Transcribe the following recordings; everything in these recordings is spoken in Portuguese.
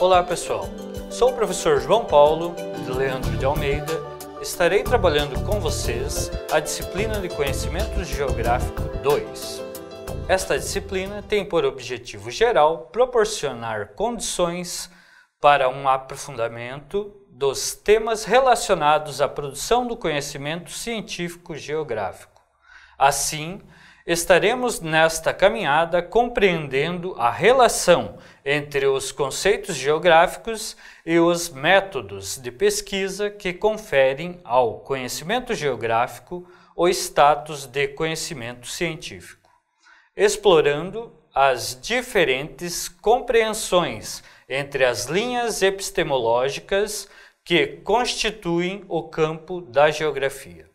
Olá pessoal, sou o professor João Paulo de Leandro de Almeida. Estarei trabalhando com vocês a disciplina de Conhecimento Geográfico 2. Esta disciplina tem por objetivo geral proporcionar condições para um aprofundamento dos temas relacionados à produção do conhecimento científico geográfico. Assim, estaremos nesta caminhada compreendendo a relação entre os conceitos geográficos e os métodos de pesquisa que conferem ao conhecimento geográfico o status de conhecimento científico, explorando as diferentes compreensões entre as linhas epistemológicas que constituem o campo da geografia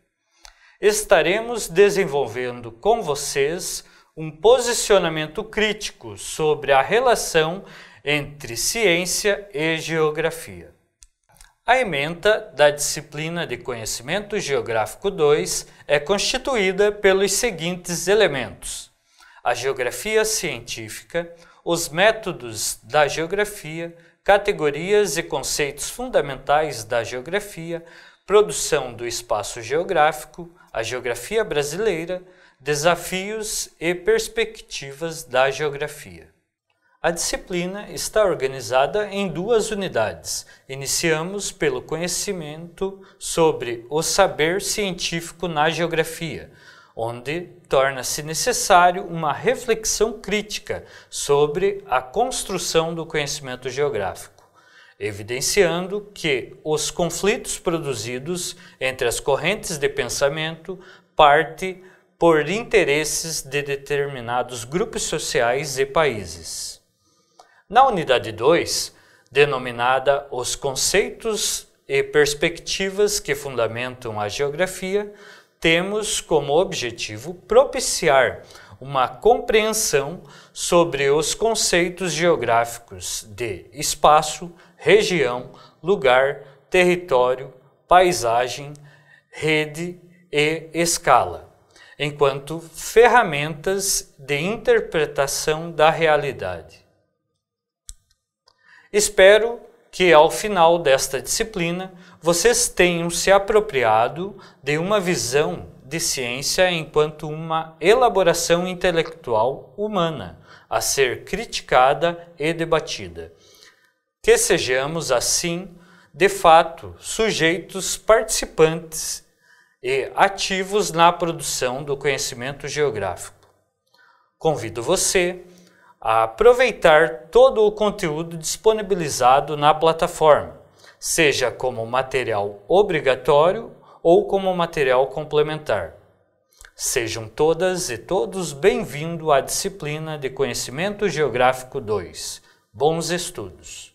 estaremos desenvolvendo com vocês um posicionamento crítico sobre a relação entre ciência e geografia. A ementa da disciplina de Conhecimento Geográfico 2 é constituída pelos seguintes elementos: a geografia científica, os métodos da geografia, categorias e conceitos fundamentais da geografia, produção do espaço geográfico, a geografia brasileira, desafios e perspectivas da geografia. A disciplina está organizada em duas unidades. Iniciamos pelo conhecimento sobre o saber científico na geografia, onde torna-se necessário uma reflexão crítica sobre a construção do conhecimento geográfico evidenciando que os conflitos produzidos entre as correntes de pensamento parte por interesses de determinados grupos sociais e países. Na unidade 2, denominada Os conceitos e perspectivas que fundamentam a geografia, temos como objetivo propiciar uma compreensão sobre os conceitos geográficos de espaço, região, lugar, território, paisagem, rede e escala, enquanto ferramentas de interpretação da realidade. Espero que ao final desta disciplina vocês tenham se apropriado de uma visão de ciência enquanto uma elaboração intelectual humana a ser criticada e debatida. Que sejamos, assim, de fato, sujeitos participantes e ativos na produção do conhecimento geográfico. Convido você a aproveitar todo o conteúdo disponibilizado na plataforma, seja como material obrigatório ou como material complementar. Sejam todas e todos bem-vindos à disciplina de Conhecimento Geográfico 2. Bons estudos!